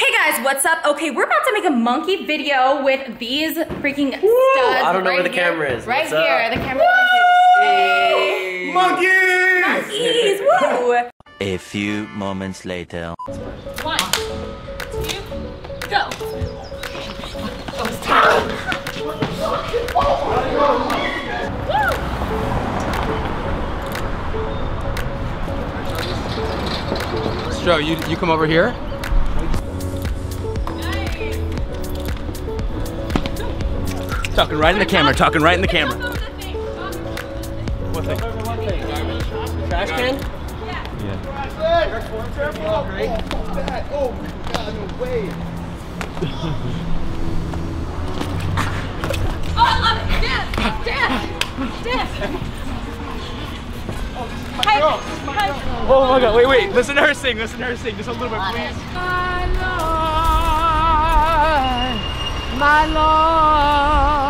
Hey guys, what's up? Okay, we're about to make a monkey video with these freaking studs. I don't know right where the here. camera is. Right What's here, up? the camera. Hey. Monkeys! Monkeys, woo! A few moments later. One, two, go. Joe, you, you come over here. Talking right in the camera, talking right in the camera. What thing? Trash can? Oh, I love it. Dance, dance, dance. Hype, hype. Oh my god, wait, wait. Listen to her sing, listen to her sing. Just a little bit, please. My Lord, my Lord, and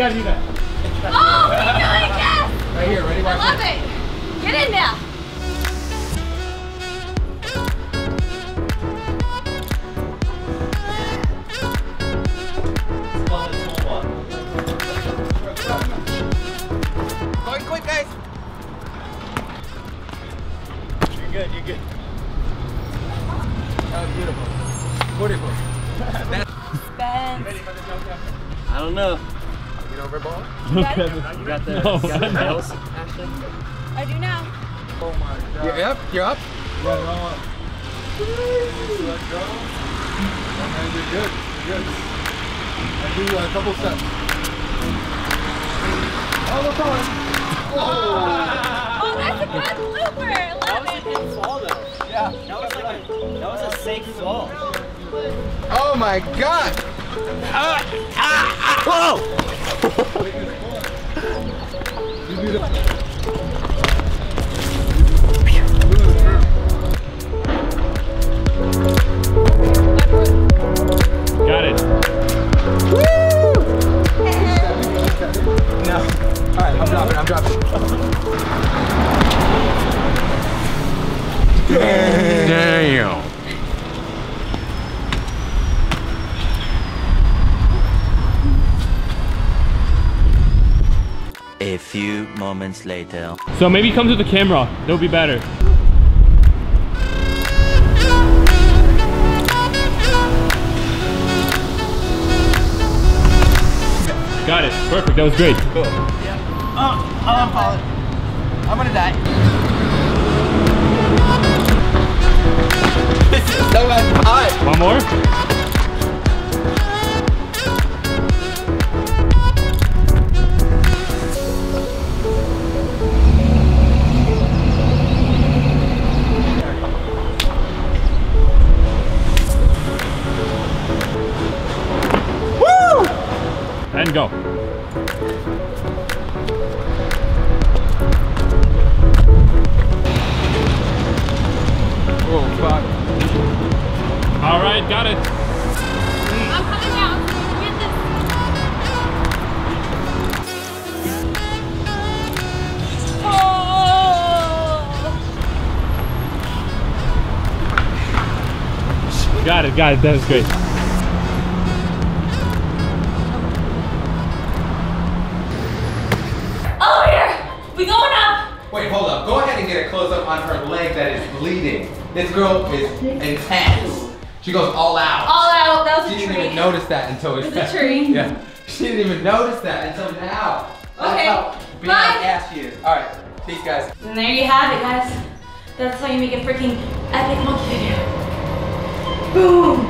gotta do that. Oh, we can do it again. Right here, ready? I love it. Get in there. Going quick, guys. You're good, you're good. That was beautiful. Beautiful. Ben. For the jump jump? I don't know. Get over ball. You got the, you got the nails, Ashley? I do now. Oh my god. You're up? You're up? Yeah, no. Let go. And you're good. You're good. And do a couple steps. All the time. Oh! Oh, that's a good blooper. Love it. good fall though. Yeah. That was like a, that was a safe fall. Oh my god! Whoa! A few moments later. So maybe come to the camera. That'll be better. Got it. Perfect. That was great. Cool. Yeah. Oh, I'm falling. I'm gonna die. This is so much high. One more. Got it, got it. That was great. Oh, here. We going up. Wait, hold up. Go ahead and get a close up on her leg that is bleeding. This girl is intense. She goes all out. All out. That was she a didn't even notice that until it It's a tree. Yeah. she didn't even notice that until now. That's Okay, how big bye. ass she is. All right, peace, guys. And there you have it, guys. That's how you make a freaking epic monkey video. Boom!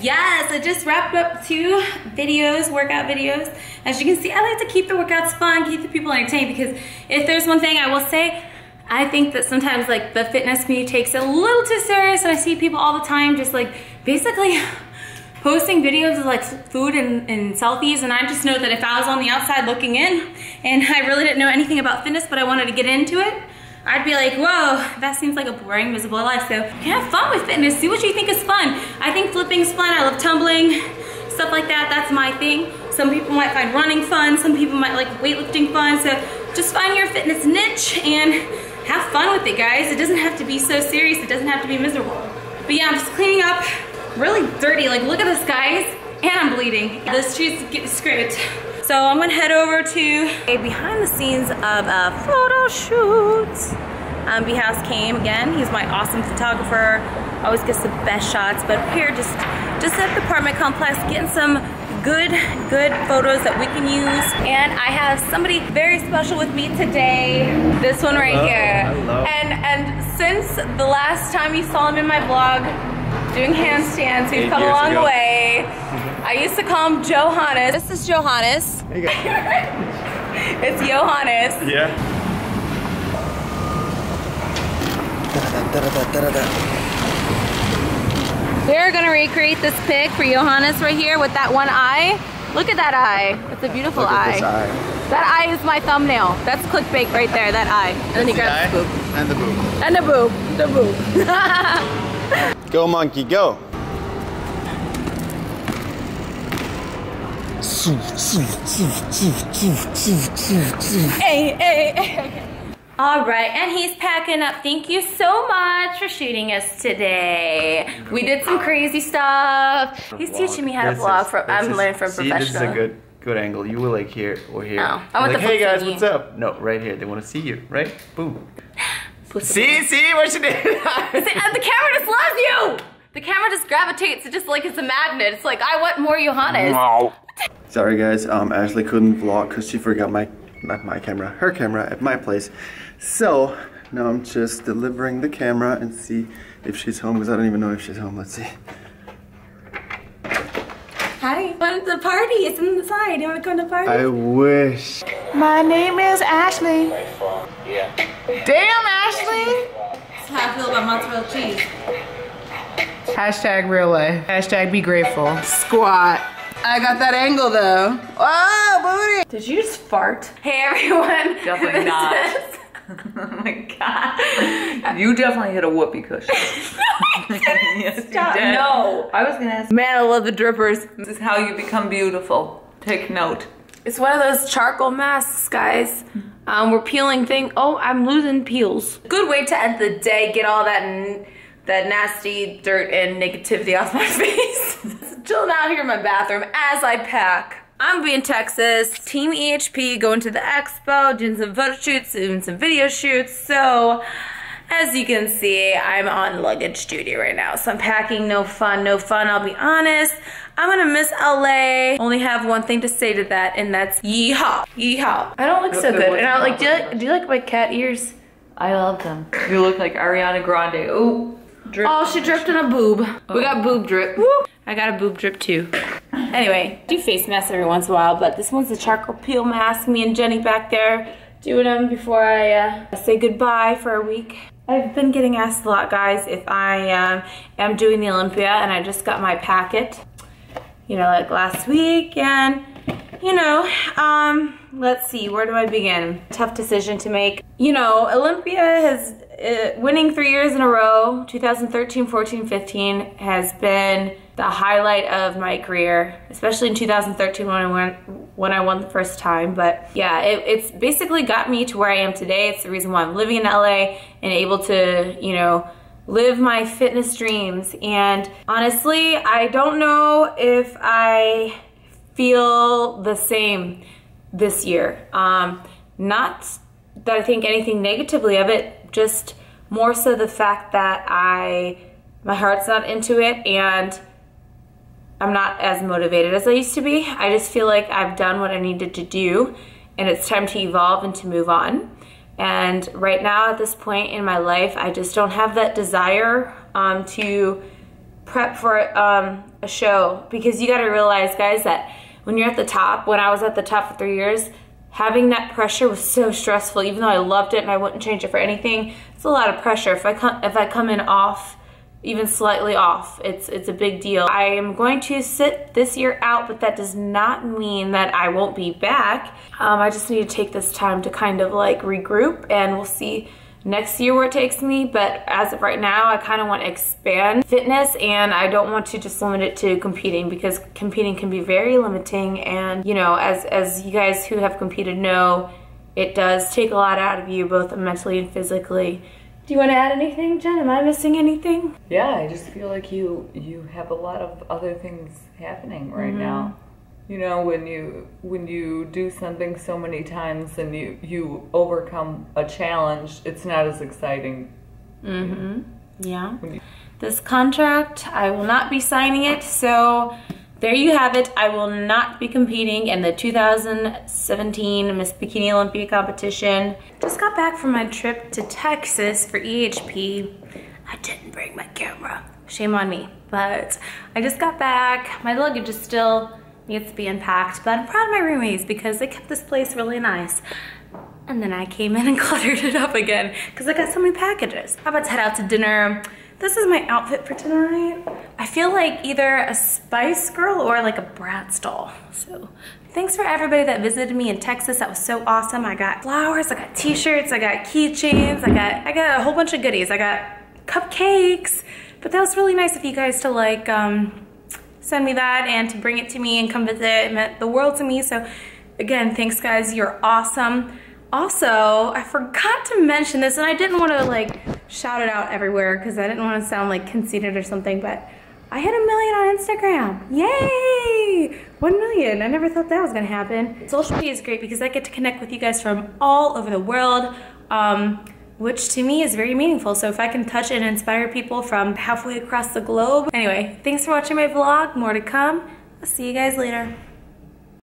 Yes, I just wrapped up two videos, workout videos. As you can see, I like to keep the workouts fun, keep the people entertained because if there's one thing I will say, I think that sometimes like the fitness community takes it a little too serious and I see people all the time just like basically posting videos of like food and, and selfies and I just know that if I was on the outside looking in and I really didn't know anything about fitness but I wanted to get into it, I'd be like, whoa, that seems like a boring, miserable life. So have fun with fitness. See what you think is fun. I think flipping's fun. I love tumbling, stuff like that. That's my thing. Some people might find running fun. Some people might like weightlifting fun. So just find your fitness niche and have fun with it, guys. It doesn't have to be so serious. It doesn't have to be miserable. But yeah, I'm just cleaning up really dirty. Like, look at this, guys. And I'm bleeding. The streets get scraped. So I'm gonna head over to a behind the scenes of a photo shoot. Um, B House came again. He's my awesome photographer. Always gets the best shots. But here, just just at the apartment complex, getting some good, good photos that we can use. And I have somebody very special with me today. This one right Hello, here. hello. And and since the last time you saw him in my vlog doing handstands, we've Eight come a long ago. way. I used to call him Johannes. This is Johannes. Hey guys. It's Johannes. Yeah. We're gonna recreate this pic for Johannes right here with that one eye. Look at that eye. It's a beautiful Look at eye. this eye. That eye is my thumbnail. That's clickbait right there, that eye. And then he The eye grabs the boob. and the boob. And the boob. The boob. Go monkey, go. Hey, hey, hey. All right, and he's packing up. Thank you so much for shooting us today. We did some crazy stuff. He's teaching me how to vlog. From I'm learning from see, professional. this is a good good angle. You were like here or here. Oh, I want like, the hey guys, what's up? No, right here. They want to see you, right? Boom. See, see what she did. And uh, the camera just loves you. The camera just gravitates. It just like it's a magnet. It's like I want more Johannes. Sorry guys, um, Ashley couldn't vlog because she forgot my, not my camera, her camera at my place. So now I'm just delivering the camera and see if she's home because I don't even know if she's home. Let's see. Hi. Want the party? It's inside. You want to come to the party? I wish. My name is Ashley. Yeah. Damn, Ashley. That's how I feel about mozzarella cheese. Hashtag real life. Hashtag be grateful. Squat. I got that angle though. Oh, booty. Did you just fart? Hey everyone. Definitely not. is- Oh my god. You definitely hit a whoopee cushion. yes, Stop. you did. No. I was gonna ask, man, I love the drippers. This is how you become beautiful. Take note. It's one of those charcoal masks, guys. Um, we're peeling thing. Oh, I'm losing peels. Good way to end the day. Get all that n- that nasty dirt and negativity off my face. Chilling out here in my bathroom as I pack. I'm gonna be in Texas, Team EHP, going to the expo, doing some photo shoots, doing some video shoots. So, as you can see, I'm on luggage duty right now. So I'm packing, no fun, no fun, I'll be honest. I'm gonna miss LA. Only have one thing to say to that, and that's yeehaw, yeehaw. I don't look so good. And I'm like, do you like, do you like my cat ears? I love them. You look like Ariana Grande. Oh, drip. Oh, she dripped in a boob. We got boob drip. Woo. I got a boob drip too. Anyway, do face masks every once in a while, but this one's a charcoal peel mask. Me and Jenny back there doing them before I uh, say goodbye for a week. I've been getting asked a lot, guys, if I um, am doing the Olympia, and I just got my packet, you know, like last week, and you know, um, let's see, where do I begin? Tough decision to make. You know, Olympia has, uh, winning three years in a row, 2013, 14, 15, has been the highlight of my career, especially in 2013 when I went, when I won the first time. But yeah, it, it's basically got me to where I am today. It's the reason why I'm living in LA and able to, you know, live my fitness dreams. And honestly, I don't know if I feel the same this year. Um, not that I think anything negatively of it, just more so the fact that I, my heart's not into it and I'm not as motivated as I used to be. I just feel like I've done what I needed to do and it's time to evolve and to move on. And right now at this point in my life, I just don't have that desire um, to prep for um, a show because you got to realize, guys, that when you're at the top, when I was at the top for three years, having that pressure was so stressful. Even though I loved it and I wouldn't change it for anything, it's a lot of pressure. If I come, if I come in off, even slightly off, it's it's a big deal. I am going to sit this year out, but that does not mean that I won't be back. Um, I just need to take this time to kind of like regroup, and we'll see next year where it takes me, but as of right now, I kind of want to expand fitness and I don't want to just limit it to competing because competing can be very limiting and you know, as, as you guys who have competed know, it does take a lot out of you both mentally and physically. Do you want to add anything, Jen? Am I missing anything? Yeah, I just feel like you you have a lot of other things happening right mm-hmm. now. You know, when you when you do something so many times and you you overcome a challenge, it's not as exciting. Mm-hmm. Yeah. This contract, I will not be signing it, so there you have it. I will not be competing in the 2017 Miss Bikini Olympia competition. Just got back from my trip to Texas for EHP. I didn't bring my camera. Shame on me. But I just got back. My luggage is still needs to be unpacked, but I'm proud of my roommates because they kept this place really nice. And then I came in and cluttered it up again because I got so many packages. How about to head out to dinner? This is my outfit for tonight. I feel like either a Spice Girl or like a Bratz doll. So thanks for everybody that visited me in Texas. That was so awesome. I got flowers, I got t-shirts, I got keychains, I got I got a whole bunch of goodies. I got cupcakes. But that was really nice of you guys to like um, send me that and to bring it to me and come visit. It meant the world to me. So again, thanks guys. You're awesome. Also, I forgot to mention this and I didn't want to like shout it out everywhere because I didn't want to sound like conceited or something, but I hit a million on Instagram. Yay! One million. I never thought that was gonna happen. Social media is great because I get to connect with you guys from all over the world. Um, which to me is very meaningful. So if I can touch and inspire people from halfway across the globe. Anyway, thanks for watching my vlog. More to come. I'll see you guys later.